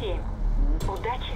7. Удачи!